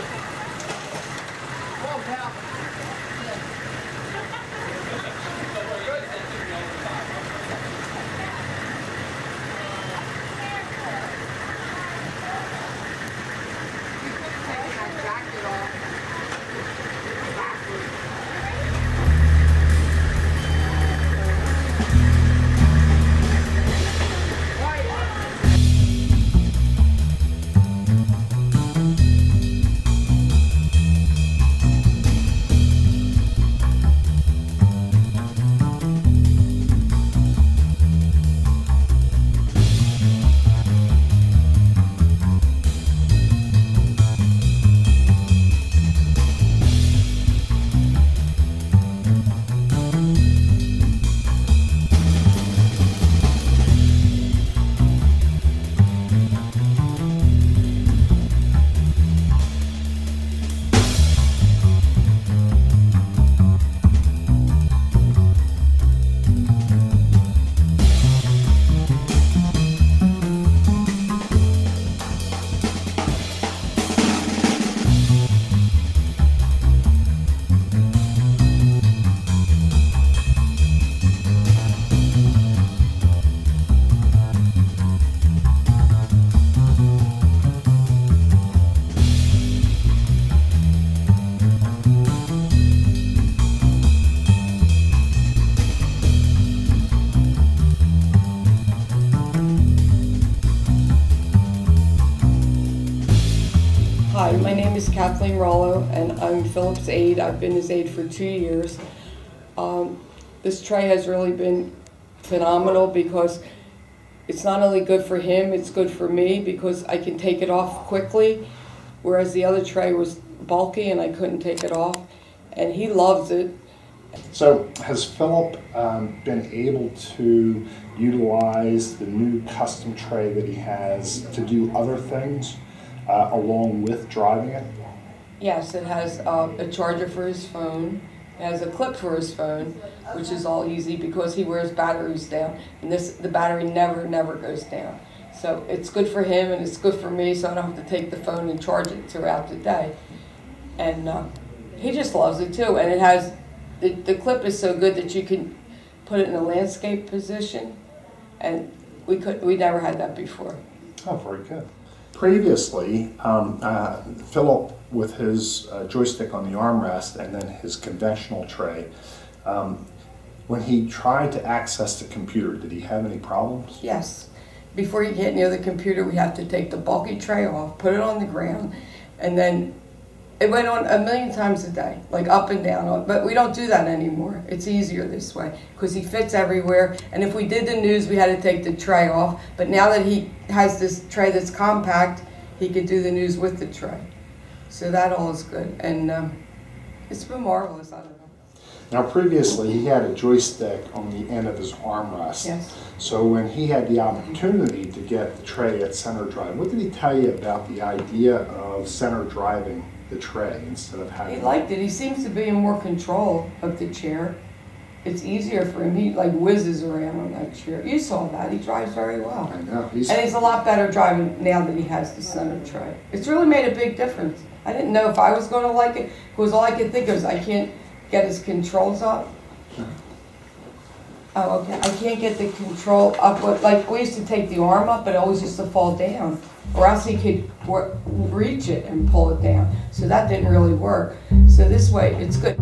Hi, my name is Kathleen Rollo, and I'm Phillip's aide. I've been his aide for two years. Um, this tray has really been phenomenal because it's not only good for him, it's good for me because I can take it off quickly, whereas the other tray was bulky and I couldn't take it off. And he loves it. So has Phillip um, been able to utilize the new custom tray that he has to do other things uh, along with driving it? Yes, it has uh, a charger for his phone. It has a clip for his phone, which is all easy because he wears batteries down, and this the battery never never goes down. So it's good for him and it's good for me, so I don't have to take the phone and charge it throughout the day. And uh, he just loves it too. And it has the, the clip is so good that you can put it in a landscape position, and we could we never had that before. Oh, very good. Previously, um, uh, Phillip, with his uh, joystick on the armrest and then his conventional tray, um, when he tried to access the computer, did he have any problems? Yes. Before you get near the computer, we have to take the bulky tray off, put it on the ground, and then it went on a million times a day, like up and down. But we don't do that anymore. It's easier this way because he fits everywhere. And if we did the news, we had to take the tray off. But now that he has this tray that's compact, he could do the news with the tray. So that all is good. And um, it's been marvelous. I don't know. Now, previously, he had a joystick on the end of his armrest. Yes. So when he had the opportunity to get the tray at center drive, what did he tell you about the idea of center driving the tray instead of having? He liked it. He seems to be in more control of the chair. It's easier for him. He like whizzes around on that chair. You saw that. He drives very well. I know. He's, And he's a lot better driving now that he has the center tray. It's really made a big difference. I didn't know if I was going to like it because all I could think of is I can't get his controls up. Oh, okay. I can't get the control up. But like we used to take the arm up, but it always used to fall down, or else he could reach it and pull it down. So that didn't really work. So this way, it's good.